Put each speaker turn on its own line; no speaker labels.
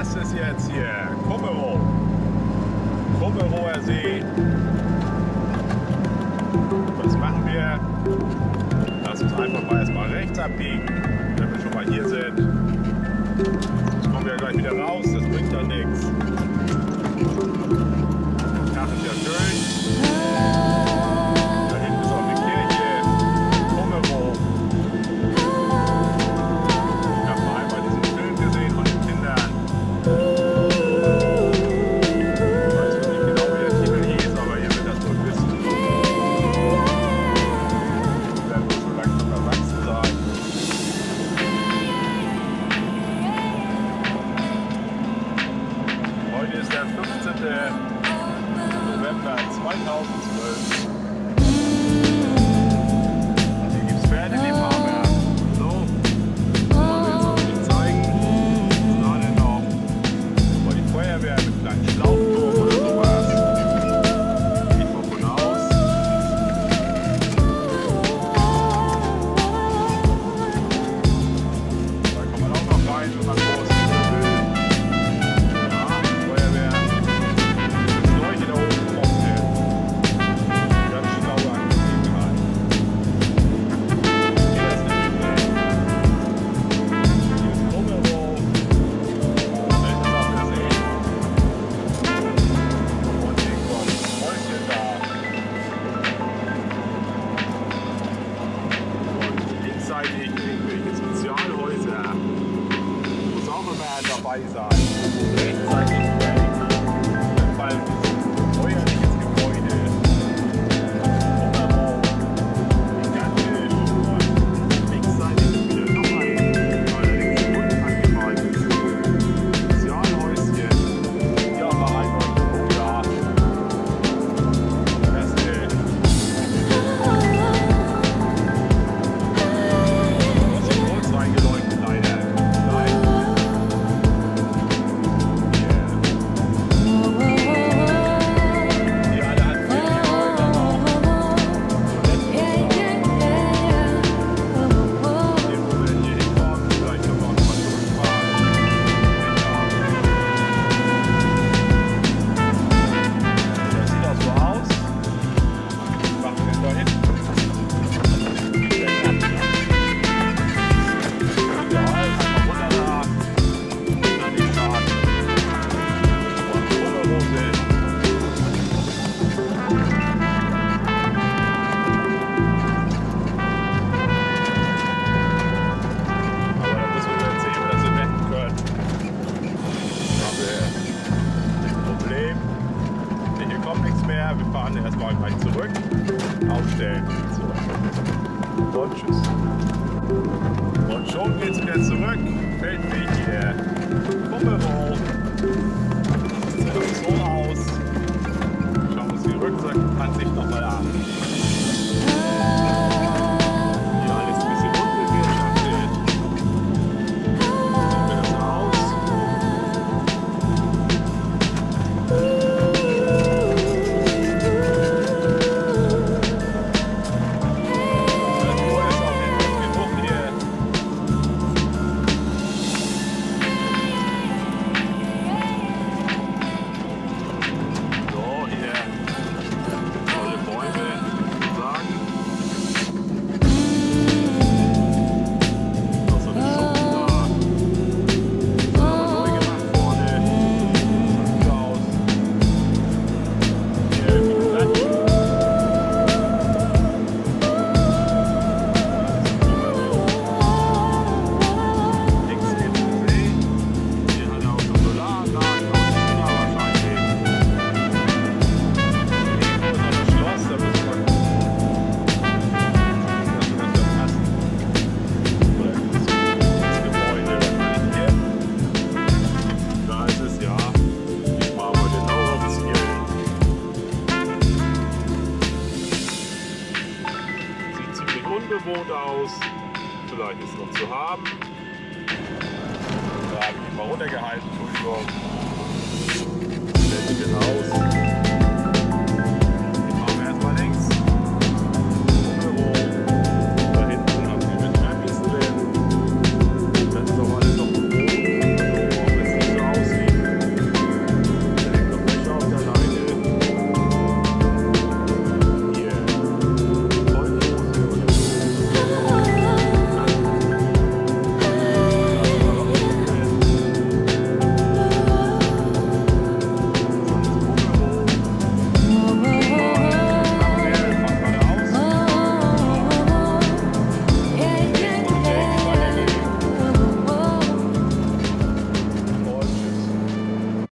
das ist jetzt hier Kummero. Kummerower See. Was machen wir? Lass uns einfach mal erstmal rechts abbiegen, wenn wir schon mal hier sind. Jetzt kommen wir gleich wieder raus, das bringt ja nichts. 2012. Pfizer. Gleich zurück. Aufstellen. So. Und tschüss. Und schon geht's wieder zurück. Fällt mir hier. aus. Vielleicht ist noch zu haben. Da habe ich mal runtergehalten, Entschuldigung. Ländchen aus.